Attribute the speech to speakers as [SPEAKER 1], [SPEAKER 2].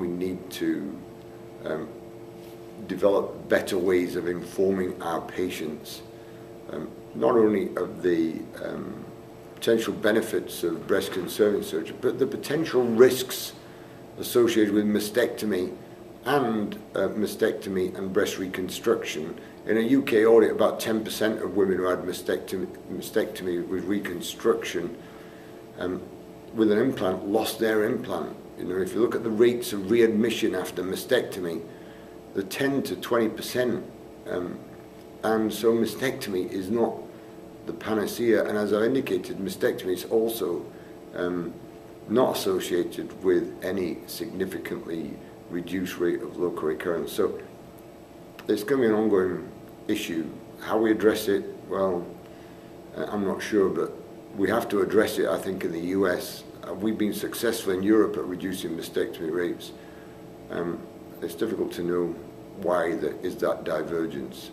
[SPEAKER 1] need to um, develop better ways of informing our patients, um, not only of the um, potential benefits of breast conserving surgery, but the potential risks associated with mastectomy and uh, mastectomy and breast reconstruction. In a UK audit, about 10% of women who had mastectomy, mastectomy with reconstruction um, with an implant lost their implant. You know, if you look at the rates of readmission after mastectomy, the 10 to 20%. Um, and so mastectomy is not the panacea. And as I indicated, mastectomy is also um, not associated with any significantly reduced rate of local recurrence. So it's going to be an ongoing issue. How we address it, well, uh, I'm not sure, but we have to address it, I think, in the US. Uh, we've been successful in Europe at reducing mastectomy rates. Um, it's difficult to know why there is that divergence.